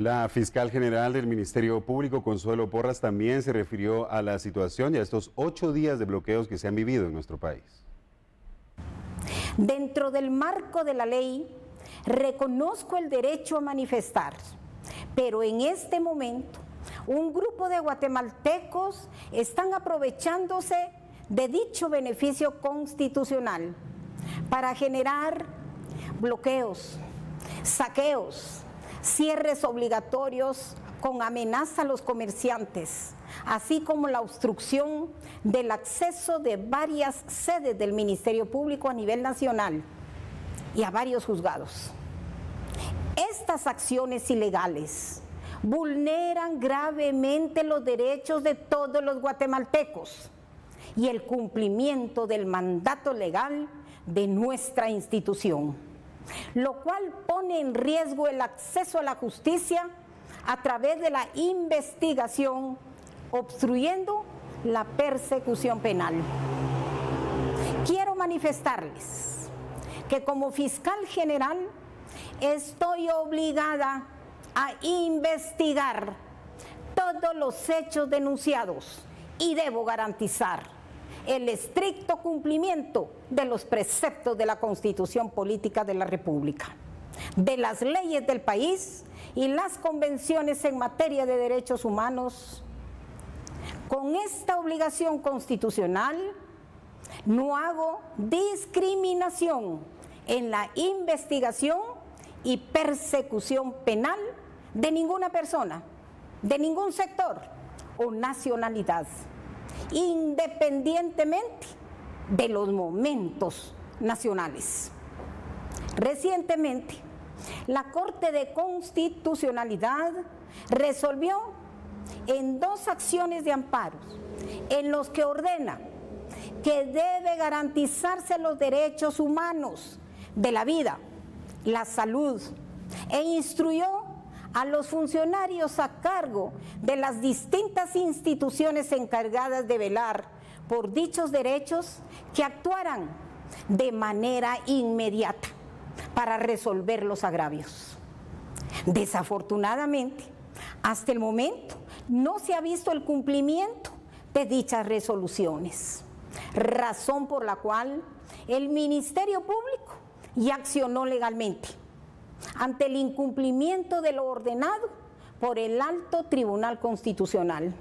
La fiscal general del Ministerio Público, Consuelo Porras, también se refirió a la situación y a estos ocho días de bloqueos que se han vivido en nuestro país. Dentro del marco de la ley, reconozco el derecho a manifestar, pero en este momento un grupo de guatemaltecos están aprovechándose de dicho beneficio constitucional para generar bloqueos, saqueos, cierres obligatorios con amenaza a los comerciantes, así como la obstrucción del acceso de varias sedes del Ministerio Público a nivel nacional y a varios juzgados. Estas acciones ilegales vulneran gravemente los derechos de todos los guatemaltecos y el cumplimiento del mandato legal de nuestra institución, lo cual pone en riesgo el acceso a la justicia a través de la investigación, obstruyendo la persecución penal. Quiero manifestarles que como fiscal general estoy obligada a investigar todos los hechos denunciados y debo garantizar el estricto cumplimiento de los preceptos de la Constitución Política de la República, de las leyes del país y las convenciones en materia de derechos humanos. Con esta obligación constitucional no hago discriminación en la investigación y persecución penal de ninguna persona, de ningún sector o nacionalidad, independientemente de los momentos nacionales. Recientemente, la Corte de Constitucionalidad resolvió en dos acciones de amparo en los que ordena que debe garantizarse los derechos humanos de la vida, la salud e instruyó a los funcionarios a cargo de las distintas instituciones encargadas de velar por dichos derechos que actuaran de manera inmediata para resolver los agravios. Desafortunadamente, hasta el momento no se ha visto el cumplimiento de dichas resoluciones, razón por la cual el Ministerio Público ya accionó legalmente ante el incumplimiento de lo ordenado por el alto Tribunal Constitucional.